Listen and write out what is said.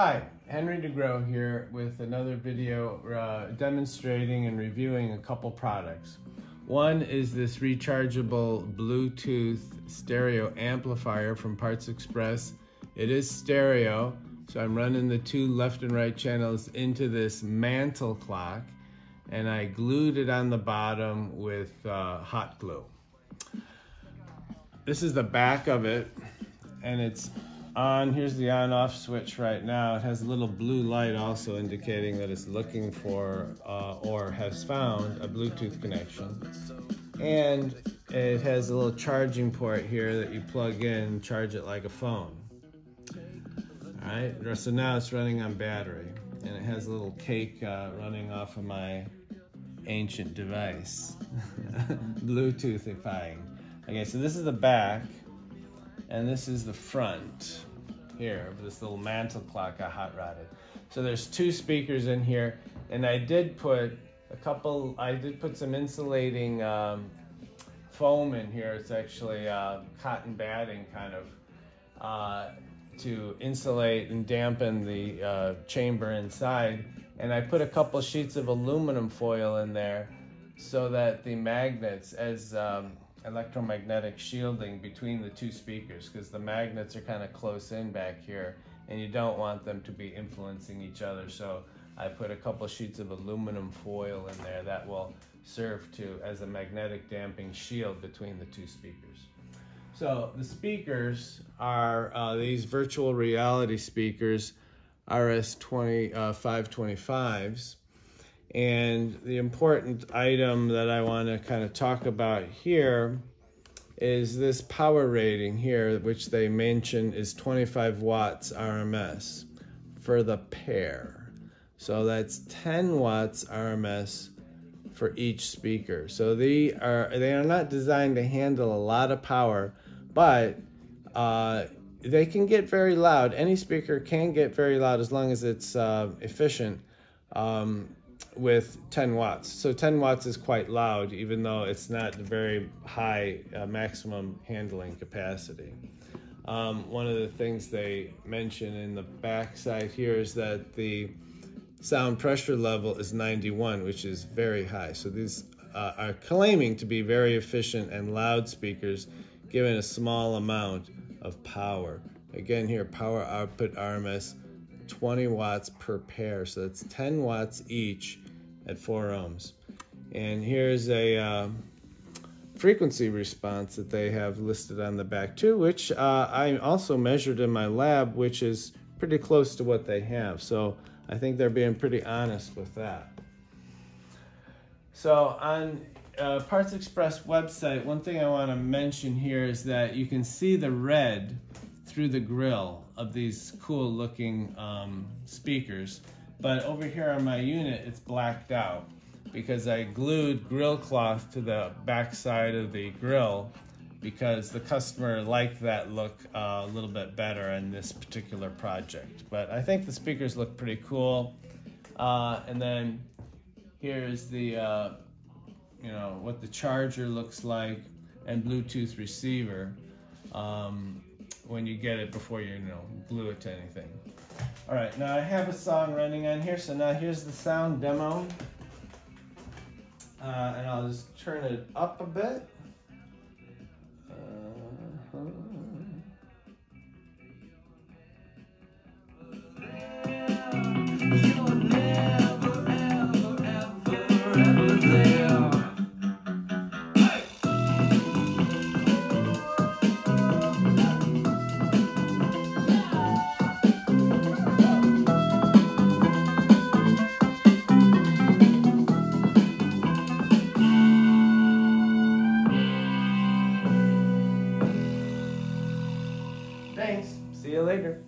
Hi, Henry de Groh here with another video uh, demonstrating and reviewing a couple products. One is this rechargeable Bluetooth stereo amplifier from Parts Express. It is stereo, so I'm running the two left and right channels into this mantle clock and I glued it on the bottom with uh, hot glue. This is the back of it and it's on. Here's the on off switch right now. It has a little blue light also indicating that it's looking for uh, or has found a Bluetooth connection. And it has a little charging port here that you plug in, charge it like a phone. All right, so now it's running on battery and it has a little cake uh, running off of my ancient device, Bluetoothifying. Okay, so this is the back and this is the front here of this little mantle clock I hot rodded. So there's two speakers in here, and I did put a couple, I did put some insulating um, foam in here. It's actually uh, cotton batting kind of uh, to insulate and dampen the uh, chamber inside. And I put a couple sheets of aluminum foil in there so that the magnets, as um, electromagnetic shielding between the two speakers because the magnets are kind of close in back here and you don't want them to be influencing each other. So I put a couple sheets of aluminum foil in there that will serve to as a magnetic damping shield between the two speakers. So the speakers are uh, these virtual reality speakers, RS20 uh, 525s. And the important item that I want to kind of talk about here is this power rating here, which they mention is 25 watts RMS for the pair. So that's 10 watts RMS for each speaker. So they are they are not designed to handle a lot of power, but uh, they can get very loud. Any speaker can get very loud as long as it's uh, efficient. Um, with 10 watts. So 10 watts is quite loud, even though it's not a very high uh, maximum handling capacity. Um, one of the things they mention in the backside here is that the sound pressure level is 91, which is very high. So these uh, are claiming to be very efficient and loud speakers given a small amount of power. Again here, power output RMS 20 watts per pair. So that's 10 watts each at 4 ohms. And here's a uh, frequency response that they have listed on the back too, which uh, I also measured in my lab, which is pretty close to what they have. So I think they're being pretty honest with that. So on uh, Parts Express website, one thing I want to mention here is that you can see the red through the grill of these cool looking um, speakers. But over here on my unit, it's blacked out because I glued grill cloth to the back side of the grill because the customer liked that look uh, a little bit better in this particular project. But I think the speakers look pretty cool. Uh, and then here's the, uh, you know, what the charger looks like and Bluetooth receiver. Um, when you get it before you, you know, glue it to anything. All right, now I have a song running on here, so now here's the sound demo. Uh, and I'll just turn it up a bit. Uh -huh. Thanks. See you later.